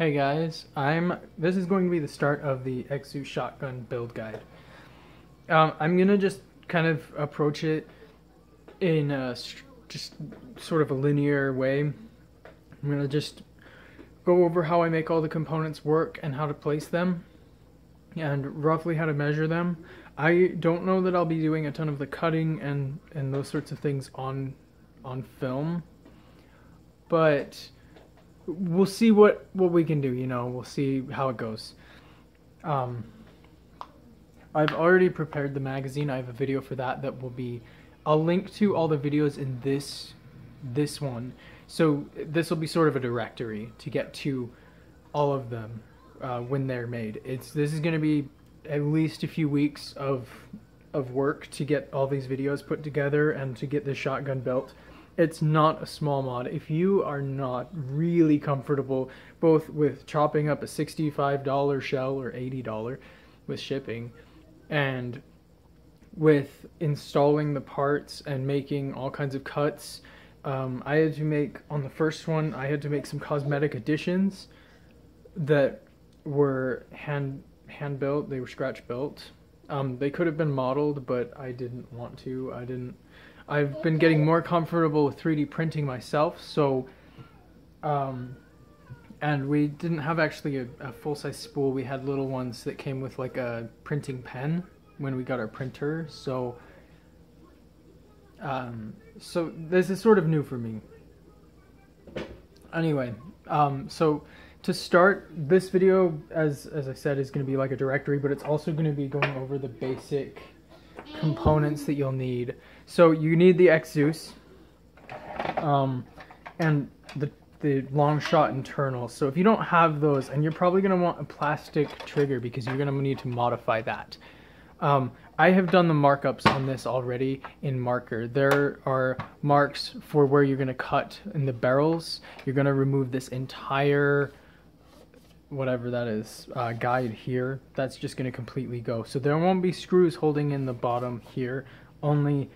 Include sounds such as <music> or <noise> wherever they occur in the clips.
Hey guys, I'm. This is going to be the start of the X-Zeus shotgun build guide. Um, I'm gonna just kind of approach it in a, just sort of a linear way. I'm gonna just go over how I make all the components work and how to place them, and roughly how to measure them. I don't know that I'll be doing a ton of the cutting and and those sorts of things on on film, but we'll see what what we can do. You know, we'll see how it goes. Um, I've already prepared the magazine. I have a video for that that will be. I'll link to all the videos in this this one. So this will be sort of a directory to get to all of them uh, when they're made. It's this is going to be at least a few weeks of of work to get all these videos put together and to get the shotgun built it's not a small mod. If you are not really comfortable both with chopping up a $65 shell or $80 with shipping and with installing the parts and making all kinds of cuts, um, I had to make, on the first one, I had to make some cosmetic additions that were hand hand built, they were scratch built. Um, they could have been modeled, but I didn't want to. I didn't I've been getting more comfortable with 3D printing myself, so, um, and we didn't have actually a, a full-size spool. We had little ones that came with like a printing pen when we got our printer, so, um, so this is sort of new for me. Anyway, um, so to start this video, as, as I said, is going to be like a directory, but it's also going to be going over the basic components that you'll need. So you need the X-Zeus, um, and the the long shot internal. So if you don't have those, and you're probably going to want a plastic trigger because you're going to need to modify that. Um, I have done the markups on this already in marker. There are marks for where you're going to cut in the barrels. You're going to remove this entire whatever that is uh, guide here that's just going to completely go. So there won't be screws holding in the bottom here only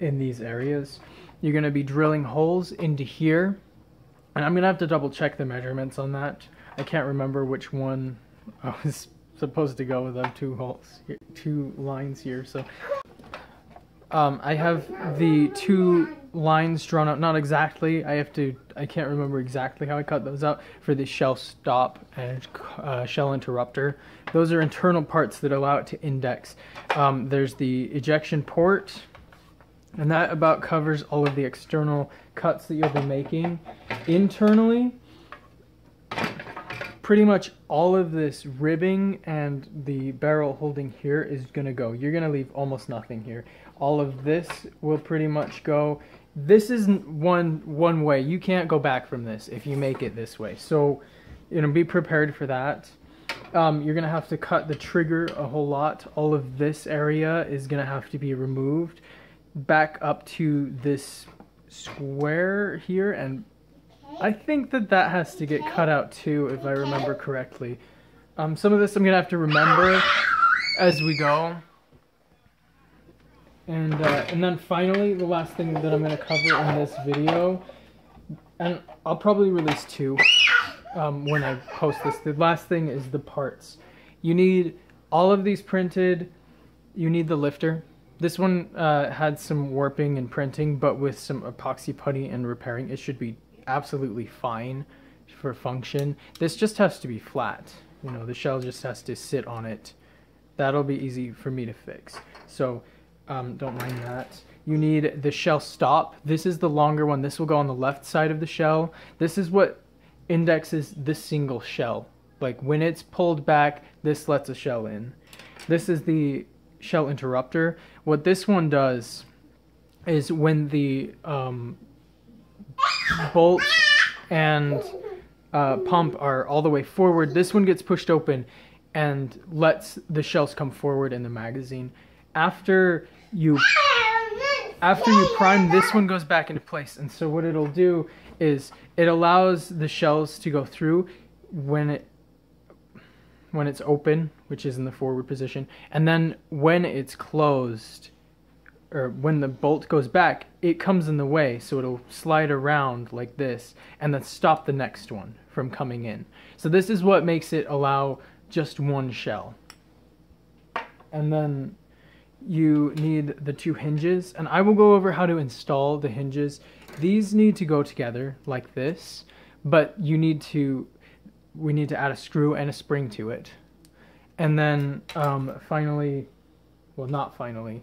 in these areas. You're going to be drilling holes into here and I'm going to have to double check the measurements on that. I can't remember which one I was <laughs> supposed to go with them two holes two lines here so um, I have the two lines drawn out, not exactly, I have to, I can't remember exactly how I cut those out, for the shell stop and uh, shell interrupter. Those are internal parts that allow it to index. Um, there's the ejection port, and that about covers all of the external cuts that you'll be making. Internally, pretty much all of this ribbing and the barrel holding here is to go. You're to leave almost nothing here. All of this will pretty much go. This is one one way. You can't go back from this if you make it this way. So you know be prepared for that. Um, you're gonna have to cut the trigger a whole lot. All of this area is gonna have to be removed. Back up to this square here and I think that that has to get cut out too if I remember correctly um, some of this I'm gonna have to remember as we go and, uh, and then finally, the last thing that I'm to cover in this video, and I'll probably release two um, when I post this. The last thing is the parts. You need all of these printed. You need the lifter. This one uh, had some warping and printing, but with some epoxy putty and repairing, it should be absolutely fine for function. This just has to be flat. You know, the shell just has to sit on it. That'll be easy for me to fix. So um, don't mind that. You need the shell stop. This is the longer one. This will go on the left side of the shell. This is what indexes this single shell. Like when it's pulled back, this lets a shell in. This is the shell interrupter. What this one does is when the um, bolt and uh, pump are all the way forward, this one gets pushed open and lets the shells come forward in the magazine. After you after you prime this one goes back into place and so what it'll do is it allows the shells to go through when it when it's open which is in the forward position and then when it's closed or when the bolt goes back, it comes in the way, so it'll slide around like this and then stop the next one from coming in. So this is what makes it allow just one shell. And then you need the two hinges, and I will go over how to install the hinges. These need to go together like this, but you need to, we need to add a screw and a spring to it. And then um, finally, well not finally,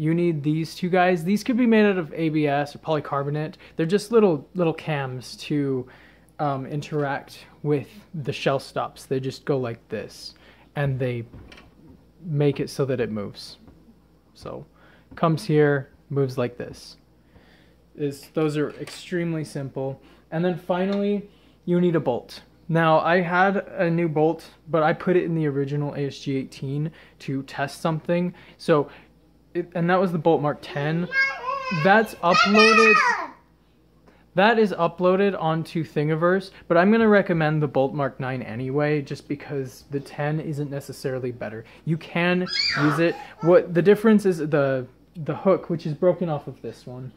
you need these two guys. These could be made out of ABS or polycarbonate. They're just little little cams to um, interact with the shell stops. They just go like this, and they make it so that it moves. So comes here, moves like this. Is those are extremely simple. And then finally, you need a bolt. Now I had a new bolt, but I put it in the original ASG 18 to test something. So it, and that was the Bolt Mark 10. That's uploaded. That is uploaded onto Thingiverse, but I'm going to recommend the Bolt Mark 9 anyway, just because the 10 isn't necessarily better. You can use it. What the difference is the the hook, which is broken off of this one,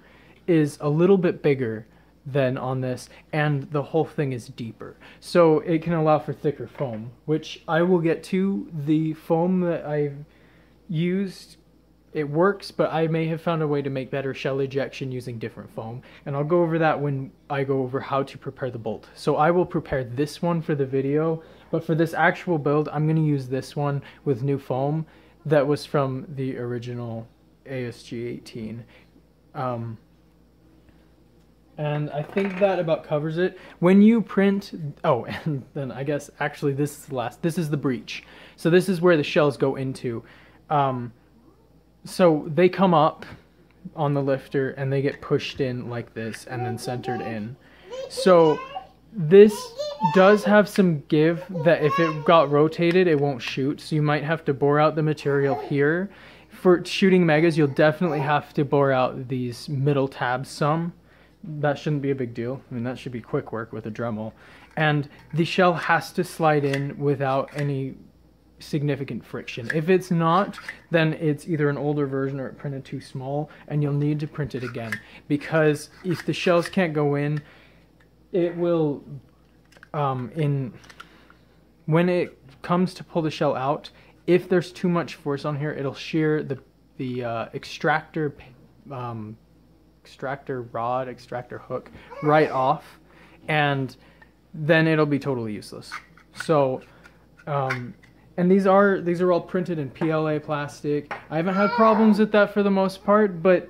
is a little bit bigger than on this, and the whole thing is deeper. So it can allow for thicker foam, which I will get to. The foam that I've used it works, but I may have found a way to make better shell ejection using different foam. And I'll go over that when I go over how to prepare the bolt. So I will prepare this one for the video, but for this actual build, I'm going to use this one with new foam that was from the original ASG 18. Um, and I think that about covers it. When you print, oh, <laughs> and then I guess actually this is the last, this is the breech. So this is where the shells go into. Um, so they come up on the lifter and they get pushed in like this and then centered in. So this does have some give that if it got rotated, it won't shoot. So you might have to bore out the material here. For shooting megas, you'll definitely have to bore out these middle tabs some. That shouldn't be a big deal. I mean, that should be quick work with a Dremel. And the shell has to slide in without any significant friction. If it's not, then it's either an older version or it printed too small and you'll need to print it again because if the shells can't go in, it will, um, in, when it comes to pull the shell out, if there's too much force on here, it'll shear the, the uh, extractor, um, extractor rod, extractor hook right off and then it'll be totally useless. So, um, and these are these are all printed in PLA plastic. I haven't had problems with that for the most part, but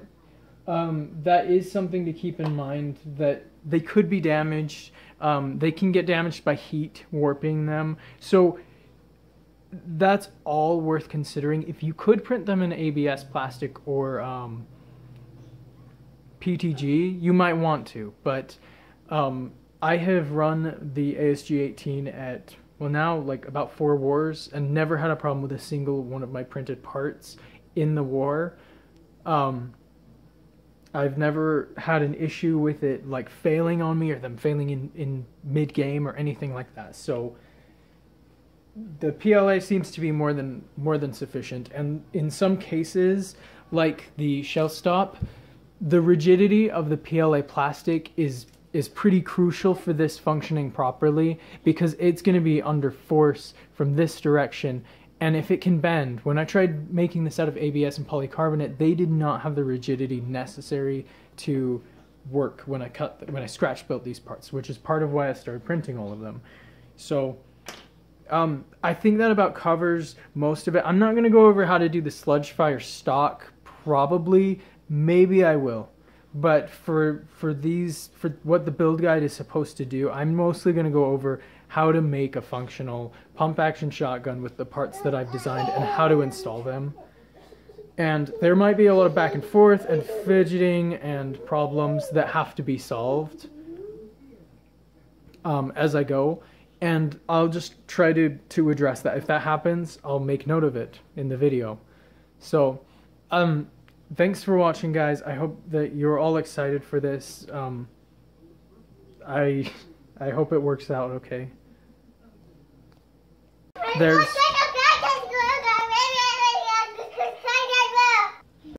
um, that is something to keep in mind that they could be damaged. Um, they can get damaged by heat warping them. So that's all worth considering. If you could print them in ABS plastic or um, PTG, you might want to, but um, I have run the ASG 18 at well now like about four wars and never had a problem with a single one of my printed parts in the war. Um, I've never had an issue with it like failing on me or them failing in, in mid game or anything like that. So the PLA seems to be more than more than sufficient and in some cases like the shell stop the rigidity of the PLA plastic is is pretty crucial for this functioning properly because it's going to be under force from this direction. And if it can bend when i tried making this out of abs and polycarbonate they did not have the rigidity necessary to work when i cut when i scratch built these parts which is part of why i started printing all of them. So um, i think that about covers most of it. I'm not going to go over how to do the Sledgefire stock. Probably maybe i will but for for these for what the build guide is supposed to do i'm mostly going to go over how to make a functional pump action shotgun with the parts that i've designed and how to install them. And there might be a lot of back and forth and fidgeting and problems that have to be solved um, as i go. And i'll just try to to address that. If that happens i'll make note of it in the video. So um thanks for watching, guys. I hope that you're all excited for this. Um, I I hope it works out okay. There's